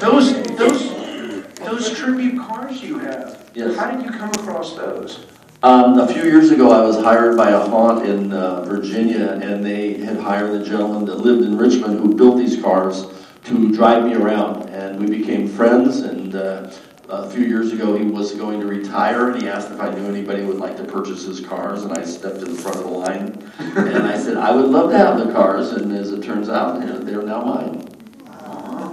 Those, those, those tribute cars you have, Yes. how did you come across those? Um, a few years ago, I was hired by a haunt in uh, Virginia, and they had hired a gentleman that lived in Richmond who built these cars to drive me around. And we became friends, and uh, a few years ago, he was going to retire, and he asked if I knew anybody who would like to purchase his cars, and I stepped to the front of the line. And I said, I would love to have the cars, and as it turns out, they're now mine.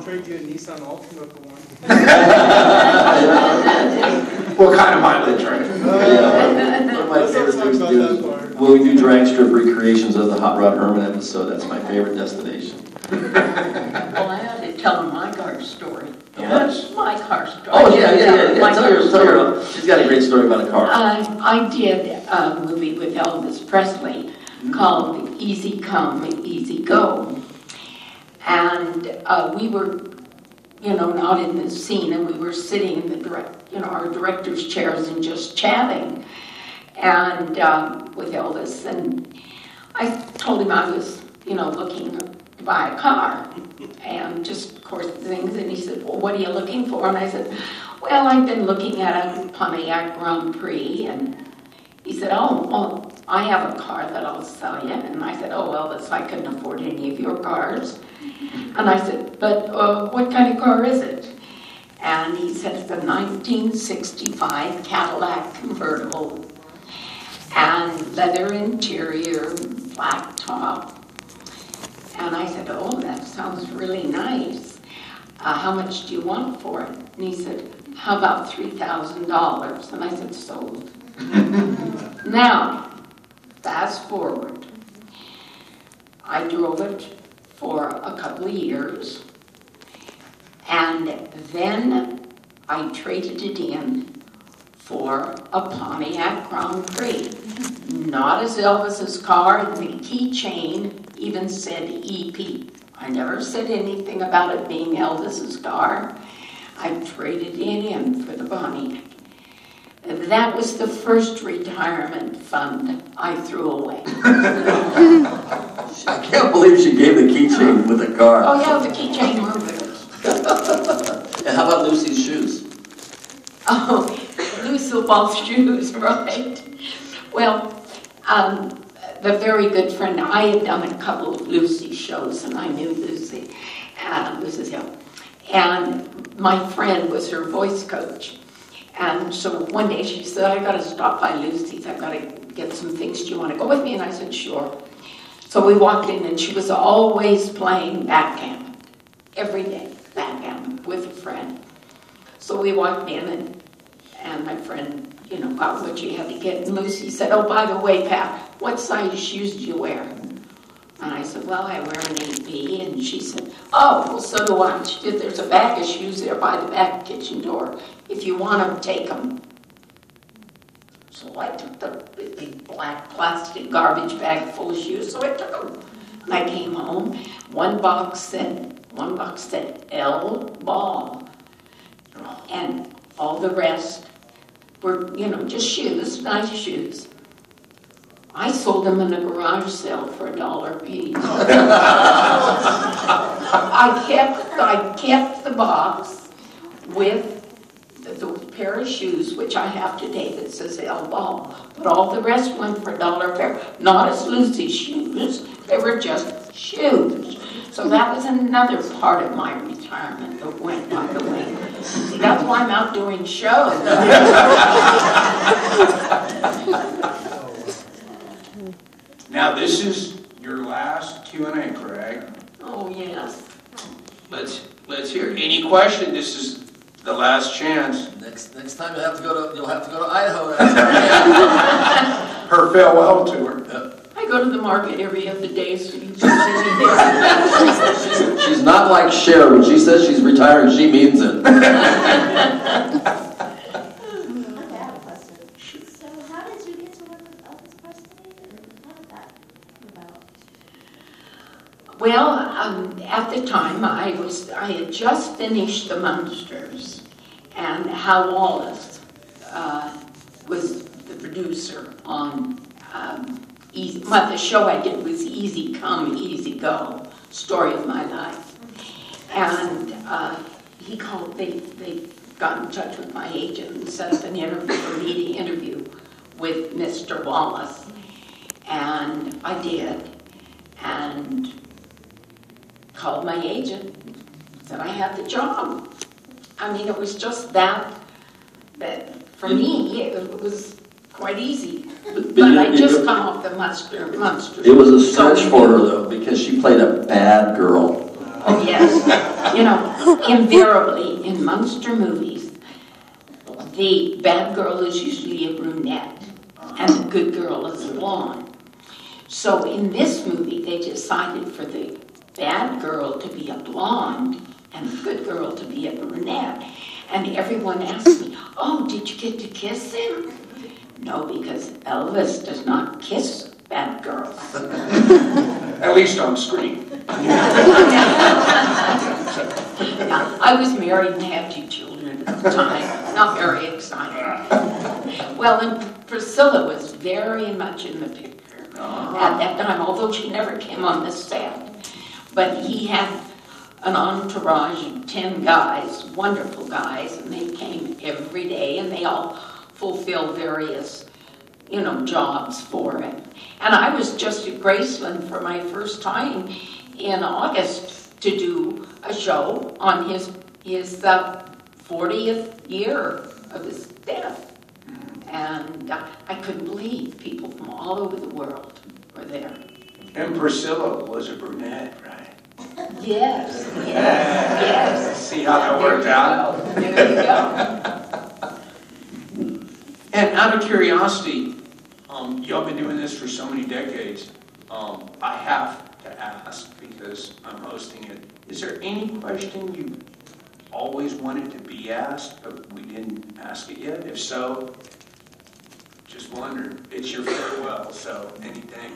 I'll trade you a Nissan Altima for one. What kind of mileage, right? Yeah, One of my favorite things to do that is, we do drag strip recreations of the Hot Rod Herman episode, that's my favorite destination. Well, I had to tell my car story. Yes. My car story. Oh, yeah, yeah, yeah, yeah, My tell your, car tell story. your, she's got a great story about a car. Uh, I did a movie with Elvis Presley called Easy Come, Easy Go. And uh, we were, you know, not in the scene, and we were sitting in the direct, you know, our director's chairs and just chatting, and um, with Elvis. And I told him I was, you know, looking to buy a car, and just of course things. And he said, "Well, what are you looking for?" And I said, "Well, I've been looking at a Pontiac Grand Prix." And he said, "Oh, well, I have a car that I'll sell you." And I said, "Oh, well, Elvis, I couldn't afford any of your cars." And I said, "But uh, what kind of car is it?" And he said, "It's a 1965 Cadillac convertible." and leather interior, black top. And I said, oh, that sounds really nice. Uh, how much do you want for it? And he said, how about $3,000? And I said, sold. now, fast forward. I drove it for a couple of years. And then I traded it in for a Pontiac Grand Prix. Not as Elvis's car, the keychain even said EP. I never said anything about it being Elvis's car. I traded it in for the Pontiac. That was the first retirement fund I threw away. I can't believe she gave the keychain with the car. Oh yeah, the keychain were good. And how about Lucy's shoes? Oh, Lucille Ball's shoes, right? Well, um, the very good friend, I had done a couple of Lucy shows and I knew Lucy, uh, Lucy Hill. And my friend was her voice coach. And so one day she said, I've gotta stop by Lucy's, I've gotta get some things, do you wanna go with me? And I said, sure. So we walked in and she was always playing backgammon, every day, backgammon with a friend. So we walked in and, and my friend, you know, got what she had to get. And Lucy said, oh, by the way, Pat, what size shoes do you wear? And I said, well, I wear an 8B. And she said, oh, well, so do I. She said, there's a bag of shoes there by the back kitchen door. If you want them, take them. So I took the big black plastic garbage bag full of shoes, so I took them. And I came home, one box said, one box said L Ball and all the rest were, you know, just shoes, nice shoes. I sold them in a garage sale for a dollar piece. I kept, I kept the box with pair of shoes, which I have today that says L Ball, but all the rest went for a dollar a pair. Not as Lucy's shoes, they were just shoes. So that was another part of my retirement that went by the way. See, that's why I'm out doing shows. Now, this is your last Q and A, Craig. Oh, yes. Let's, let's hear. Any question? This is the last chance. Next, next time you'll have to go to, you'll have to go to Idaho. Her farewell tour. I go to the market every other day, so you can see me there. She's- She's not like Cher, when she says she's retiring, she means it. Okay, I have a question. So how did you get to work with Elvis Presley? and How that about? Well, um, at the time, I was, I had just finished The Munsters, and Hal Wallis uh, was the producer on, um, Easy, the show I did was Easy Come, Easy Go, Story of My Life. And uh, he called, they, they got in touch with my agent and set up an interview, for me to interview with Mr. Wallace. And I did, and called my agent, said I had the job. I mean, it was just that, that, for me, it was quite easy. But But you- I you- just come off the monster, Munster. It was a stretch So- for her though, because she played a bad girl. Oh, yes. You know, invariably in monster movies, the bad girl is usually a brunette and the good girl is a blonde. So in this movie, they decided for the bad girl to be a blonde and a good girl to be a brunette. And everyone asked me, oh, did you get to kiss him? No, because Elvis does not kiss bad girls. At least on screen. I was married and had two children at the time, not very exciting. Well, and Priscilla was very much in the picture at that time, although she never came on the set. But he had an entourage of 10 guys, wonderful guys, and they came every day and they all fulfilled various, you know, jobs for him. And I was just at Graceland for my first time in August to do a show on his, his uh, 40th year of his death. And uh, I couldn't believe people from all over the world were there. And Priscilla was a brunette, right? Yes, yes, yes. See how that worked out? There you go. And out of curiosity, um, y'all been doing this for so many decades. Um, I have to ask because I'm hosting it. Is there any question you always wanted to be asked, but we didn't ask it yet? If so, just wonder. It's your farewell, so anything.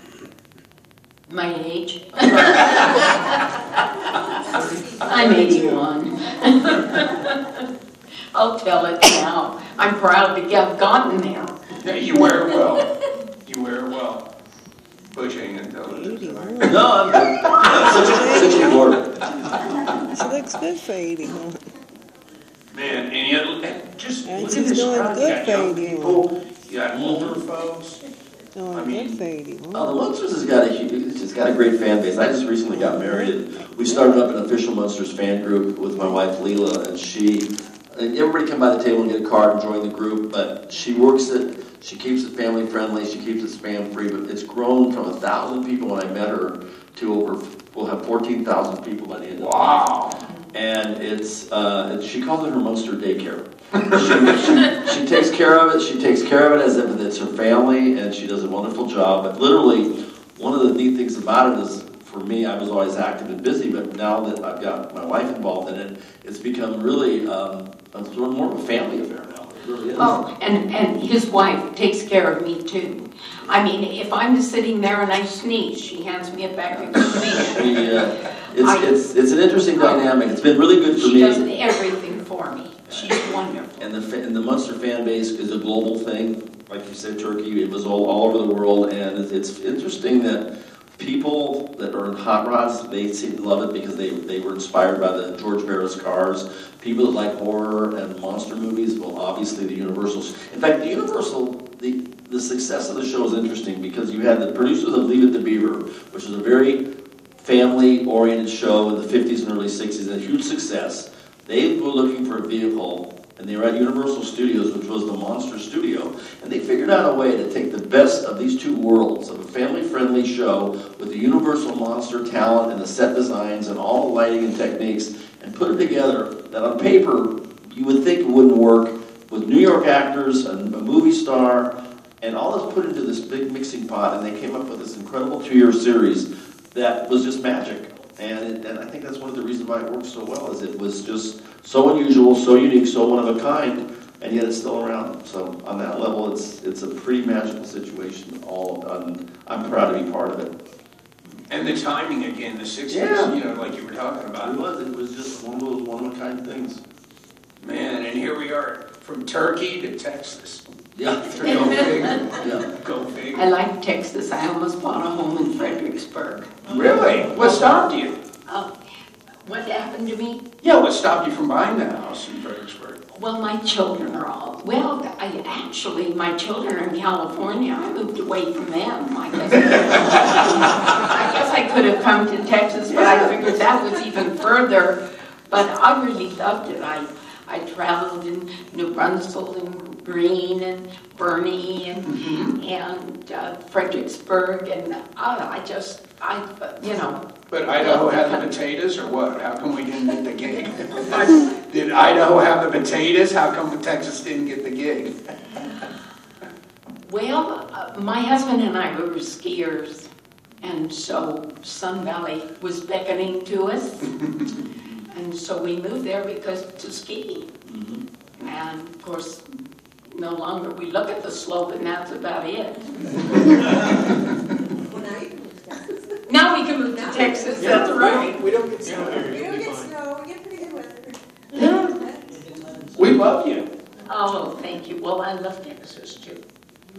My age? I'm 81. I'll tell it now. I'm proud to have gotten there. Yeah, you wear it well. You wear it well. Butch ain't gonna tell No, I'm good. I'm six- sixty-four. She looks good for eighty-one. Man, and yet, eh, just And look at this doing crowd. You good got young for 81. people, you got older folks. Doing I mean- good for eighty-one. Uh, the Munsters has got a huge, it's just got a great fan base. I just recently got married. and We started up an official Munsters fan group with my wife Leela, and she, and everybody come by the table and get a card and join the group. But she works it, she keeps it family friendly, she keeps it spam free. But it's grown from a thousand people when I met her to over, we'll have fourteen thousand people by the end of the month. Wow. And it's uh, she calls it her Munster daycare. she, she, she takes care of it. She takes care of it as if it's her family, and she does a wonderful job. But literally, one of the neat things about it is, for me, I was always active and busy, but now that I've got my wife involved in it, it's become really um, of more of a family affair now. It really is. Oh, and, and his wife takes care of me too. I mean, if I'm just sitting there and I sneeze, she hands me a bag of sneeze. Uh, it's, I- it's, it's an interesting dynamic. It's been really good for She me. does everything for me. She's wonderful. And the, and the Munster fan base is a global thing. Like you said, Turkey, it was all, all over the world. And it's, it's interesting that people that are in hot rods, they seem to love it because they, they were inspired by the George Barris cars. People that like horror and monster movies, well, obviously the Universal. In fact, the Universal, the, the success of the show is interesting because you had the producers of Leave It to Beaver, which is a very family-oriented show in the 50s and early 60s, a huge success. They were looking for a vehicle, and they were at Universal Studios, which was the Monster Studio, and they figured out a way to take the best of these two worlds of a family-friendly show with the Universal Monster talent and the set designs and all the lighting and techniques, and put it together that on paper you would think it wouldn't work with New York actors and a movie star, and all this put into this big mixing pot, and they came up with this incredible two-year series that was just magic. And, it, and I think that's one of the reasons why it worked so well, is it was just so unusual, so unique, so one of a kind, and yet it's still around. So on that level, it's it's a pretty magical situation. All and I'm proud to be part of it. And the timing again, the 60s, Yeah. you know, like you were talking about. It was it was just one of those one of a kind things. Man, and here we are, from Turkey to Texas. Yeah, Go figure. yeah. Go I like Texas. I almost bought a home in Fredericksburg. Really? What stopped you? Oh, What happened to me? Yeah, what stopped you from buying that house in Fredericksburg? Well, my children are all, well, I, actually, my children are in California. I moved away from them. I guess I guess I could have come to Texas, but I figured that was even further. But I really loved it. I, I traveled in New Braunfels and Gruene and Boerne and, and uh, Fredericksburg and uh, I just, I, you know, But Idaho had the potatoes or what? How come we didn't get the gig? Did Idaho have the potatoes? How come Texas didn't get the gig? Well, uh, my husband and I were skiers, and so Sun Valley was beckoning to us. And so we moved there because to ski. And of course, no longer, we look at the slope and that's about it. Well, now you can move to Texas. Now we can move to Texas, that's right. We don't get snow here. We don't get snow, we get pretty good weather. Yeah. We love you. Oh, thank you. Well, I love Texas too.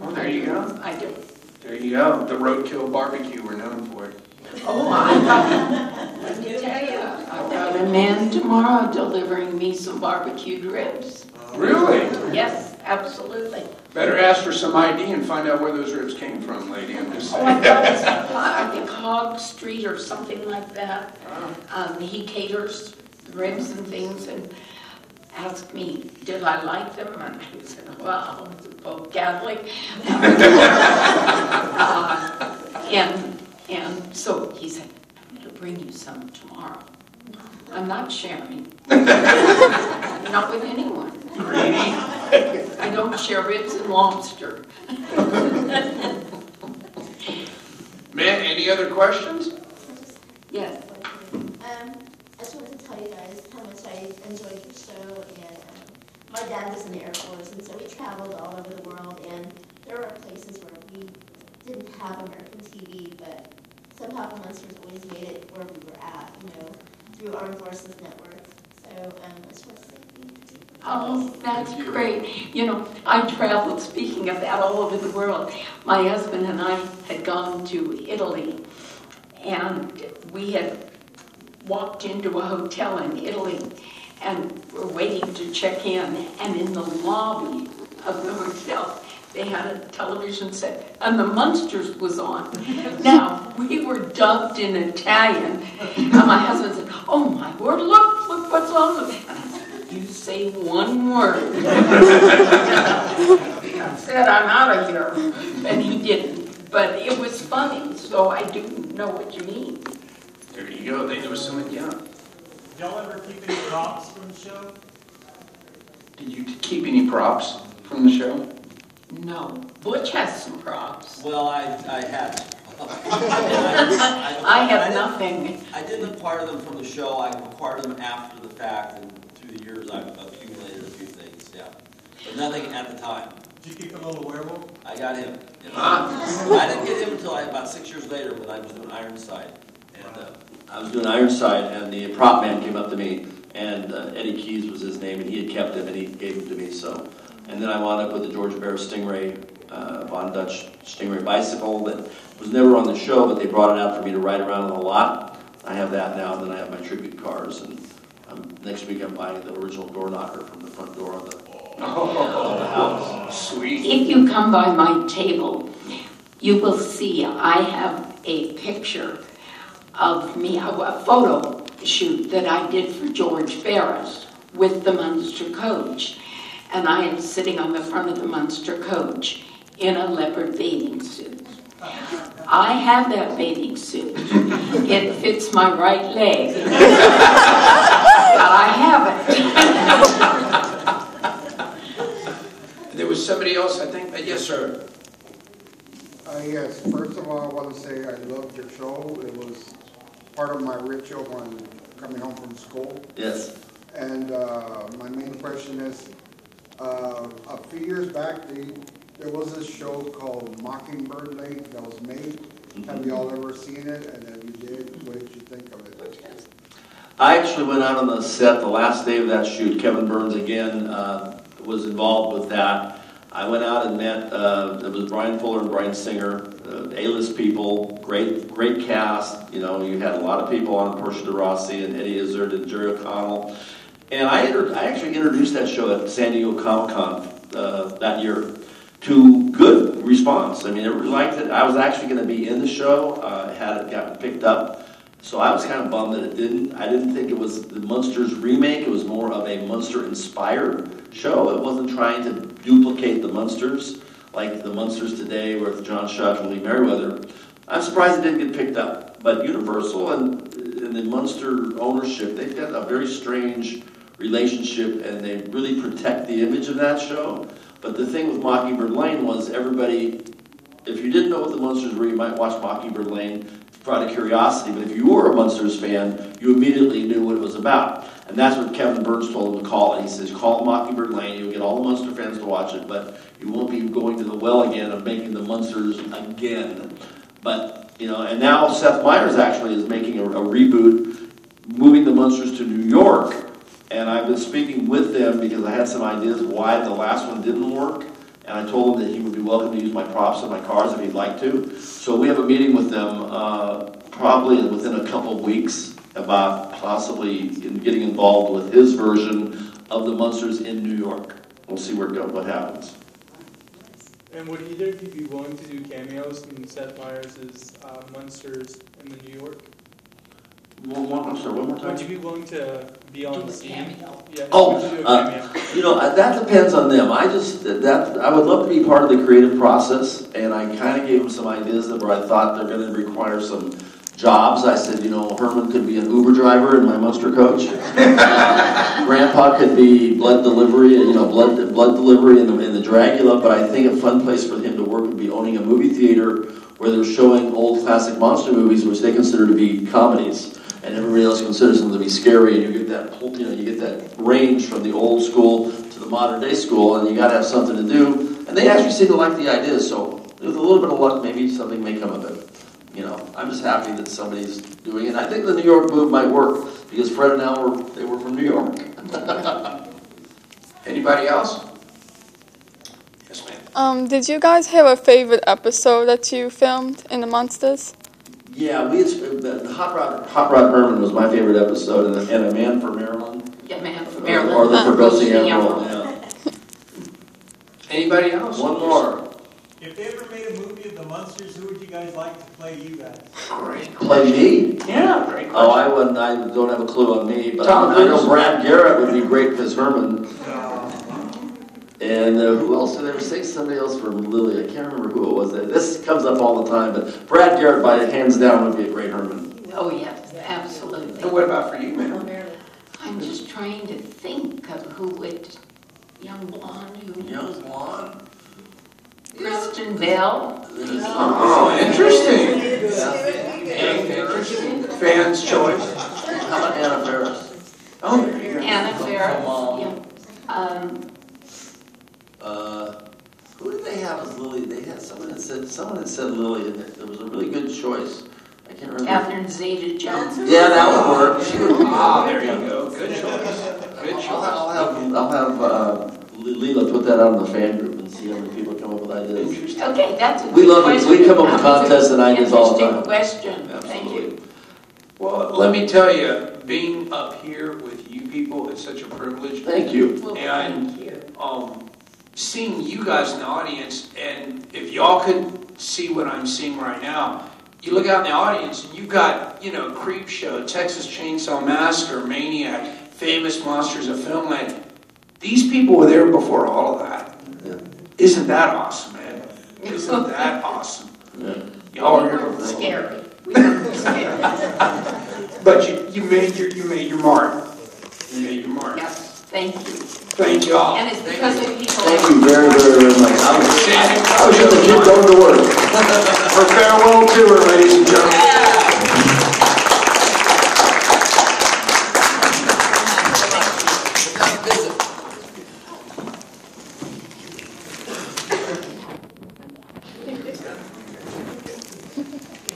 Oh, there you go. I do. There you go. The roadkill barbecue we're known for. Oh, I got, let me tell you, I've got a man tomorrow delivering me some barbecued ribs. Really? Yes, absolutely. Better ask for some ID and find out where those ribs came from, lady. I'm just Oh, I saying. thought it's, I think Hog Street or something like that. Um, he caters ribs and things and asked me, did I like them? And I said, well, I'm both Catholic. Uh, And, and so he said, I'm gonna bring you some tomorrow. I'm not sharing. Not with anyone. I don't share ribs and lobster. Man, any other questions? Yes. Um, I just wanted to tell you guys how much I enjoyed your show, and um, my dad was in the Air Force, and so we traveled all over the world, and there were places where we didn't have American TV, but somehow the Munsters always made it where we were at, you know, through Armed Forces Network. So, um, I just want to say thank you. Oh, that's great. You know, I traveled, speaking of that, all over the world. My husband and I had gone to Italy, and we had walked into a hotel in Italy, and were waiting to check in, and in the lobby of the hotel, they had a television set, and the Munsters was on. Now, we were dubbed in Italian, and my husband said, "Oh my word, look, look what's on the." And I said, You say one word. I said, "I'm out of here," and he didn't. But it was funny, so I do know what you mean. There you go. They know something, yeah. Y'all ever keep any props from the show? Did you keep any props from the show? No, Butch has some props. Well, I, I had. I have nothing. I didn't acquire them from the show, I acquired them after the fact, and through the years, I've accumulated a few things, yeah. But nothing at the time. Did you keep the little werewolf? I got him. you know. I didn't get him until I- about six years later, when I was doing Ironside. And, uh, I was doing Ironside, and the prop man came up to me, and uh, Eddie Keys was his name, and he had kept him, and he gave him to me, so. And then I wound up with the George Bear Stingray, uh, Von Dutch Stingray bicycle that was never on the show, but they brought it out for me to ride around on the lot. I have that now, and then I have my tribute cars, and next week I'm buying the original door knocker from the front door of the, oh, of the house. Sweet. If you come by my table, you will see I have a picture of me, a a photo shoot that I did for George Barris with the Munster coach. And I am sitting on the front of the Munster coach in a leopard bathing suit. I have that bathing suit. It fits my right leg. But I have it. There was somebody else, I think, uh, yes, sir. Uh, yes, first of all, I want to say I loved your show. It was part of my ritual when coming home from school. Yes. And, uh, my main question is, uh, a few years back, the, there was this show called Mockingbird Lane that was made. Have y'all ever seen it? And if you did, what did you think of it? I actually went out on the set the last day of that shoot. Kevin Burns again uh, was involved with that. I went out and met, uh, it was Bryan Fuller and Bryan Singer, uh, A-list people, great, great cast. You know, you had a lot of people on, Portia de Rossi and Eddie Izzard and Jerry O'Connell. And I, inter- I actually introduced that show at San Diego Comic Con uh, that year to good response. I mean, everybody liked it. I was actually going to be in the show, uh, had it gotten picked up. So I was kind of bummed that it didn't. I didn't think it was the Munsters remake. It was more of a Munster-inspired show. It wasn't trying to duplicate the Munsters like the Munsters today with John Schuck and Lee Meriwether. I'm surprised it didn't get picked up. But Universal and, and the Munster ownership, they've got a very strange relationship and they really protect the image of that show. But the thing with Mockingbird Lane was everybody, if you didn't know what the Munsters were, you might watch Mockingbird Lane out of curiosity. But if you were a Munsters fan, you immediately knew what it was about. And that's what Kevin Burns told him to call it. He says, call Mockingbird Lane. You'll get all the Munster fans to watch it, but you won't be going to the well again of making the Munsters again. But, you know, and now Seth Meyers actually is making a, a reboot, moving the Munsters to New York. And I've been speaking with them because I had some ideas why the last one didn't work. And I told him that he would be welcome to use my props and my cars if he'd like to. So we have a meeting with them uh, probably within a couple of weeks about possibly in getting involved with his version of the Munsters in New York. We'll see where it goes, what happens. And would either of you be willing to do cameos in Seth Meyers' uh, Munsters in the New York? One, one, I'm sorry, one more time. Would you be willing to be on Do cameo. Yeah, Oh, would you uh. You know, uh, that depends on them. I just, that, I would love to be part of the creative process, and I kind of gave them some ideas that where I thought they're gonna require some jobs. I said, you know, Herman could be an Uber driver in my Munster coach. Grandpa could be blood delivery, you know, blood, blood delivery in the, in the Dragula. but I think a fun place for him to work would be owning a movie theater where they're showing old classic monster movies, which they consider to be comedies and everybody else considers them to be scary, and you get that, you know, you get that range from the old school to the modern day school, and you got to have something to do. And they actually seem to like the idea, so with a little bit of luck, maybe something may come of it. You know, I'm just happy that somebody's doing it. I think the New York move might work because Fred and Al were they were from New York. Anybody else? Yes, ma'am. Um, did you guys have a favorite episode that you filmed in the Munsters? Yeah, we the, the Hot Rod Hot Rod Herman was my favorite episode, and, and a Man for Marilyn, Yeah, man, from or, Marilyn. or the Uh, Progressing Emerald. Emerald. Yeah. Anybody else? One more. If they ever made a movie of the Munsters, who would you guys like to play you guys? Great. Play me? Yeah, great Oh. I wouldn't. I don't have a clue on me, but Tom I know Brad Garrett would be great as Herman. And uh, who else did I ever say? Somebody else from Lily. I can't remember who it was. This comes up all the time, but Brad Garrett, by hands down, would be a great Herman. Oh, yes, absolutely. And what about for you, ma'am? I'm just trying to think of who would, young blonde, who, Young blonde. Kristen Bell. Oh, interesting. Interesting. Fans' choice. How about Anna Faris? Oh, there you go. Anna Faris, yeah. Um, Uh, who did they have as Lily? They had someone that said someone that said Lily, and it it was a really good choice. I can't remember. Catherine Zeta-Jones. Yeah, that would work. She would. Ah, there you go. Good choice. Good I'll, choice. I'll have, I'll have, uh, Leela put that out in the fan group and see how many people come up with ideas. Interesting. Okay, that's a good We love it. question. We come up with That was contests and ideas all the time. Interesting question, thank you. Absolutely. Well, let me tell you, being up here with you people is such a privilege. Thank you. Well, And- thank you. um, seeing you guys in the audience, and if y'all could see what I'm seeing right now, you look out in the audience and you've got, you know, Creep Show, Texas Chainsaw Massacre, Maniac, famous monsters of filmland. These people were there before all of that. Yeah. Isn't that awesome, man? Isn't that awesome? Yeah. Y'all are here scary. We weren't scary. But you, you made your, you made your mark. You made your mark. Yes, thank you. Thank y'all. And it's because of people. Thank you very, very, very much. I was, I was just a kid going to work. For farewell tour, ladies and gentlemen.